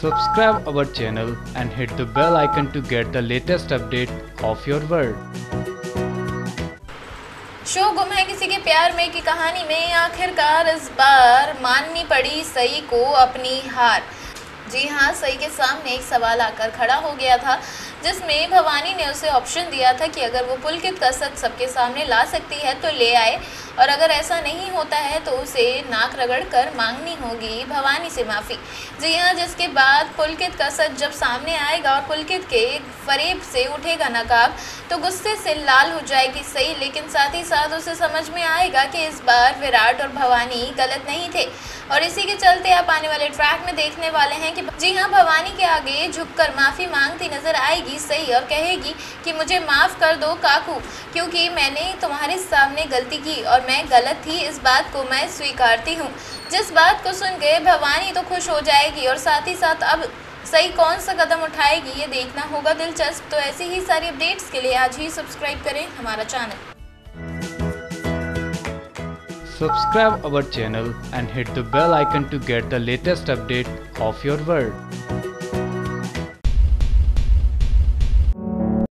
Subscribe our channel and hit the bell icon to get the latest update of your world. Show गुम है किसी के प्यार में की कहानी में आखिरकार इस बार माननी पड़ी सई को अपनी हार जी हाँ सई के सामने एक सवाल आकर खड़ा हो गया था, जिसमें भवानी ने उसे ऑप्शन दिया था कि अगर वो पुलकित कसरत सबके सामने ला सकती है तो ले आए और अगर ऐसा नहीं होता है तो उसे नाक रगड़ कर मांगनी होगी। भवानी से माफ़ी। जी हाँ जिसके बाद पुलकित का सच जब सामने आएगा और पुलकित के फरेब से उठेगा नकाब तो गुस्से से लाल हो जाएगी सही, लेकिन साथ ही साथ उसे समझ में आएगा कि इस बार विराट और भवानी गलत नहीं थे। और इसी के चलते आप आने वाले ट्रैक में देखने वाले हैं कि जी हाँ भवानी के आगे झुककर माफ़ी मांगती नज़र आएगी सही और कहेगी कि मुझे माफ़ कर दो काकू, क्योंकि मैंने तुम्हारे सामने गलती की और मैं गलत थी इस बात को मैं स्वीकारती हूँ। जिस बात को सुन के भवानी तो खुश हो जाएगी और साथ ही साथ अब सही कौन सा कदम उठाएगी ये देखना होगा दिलचस्प। तो ऐसी ही सारी अपडेट्स के लिए आज ही सब्सक्राइब करें हमारा channel. Subscribe our channel and hit the bell icon to get the latest update of your world.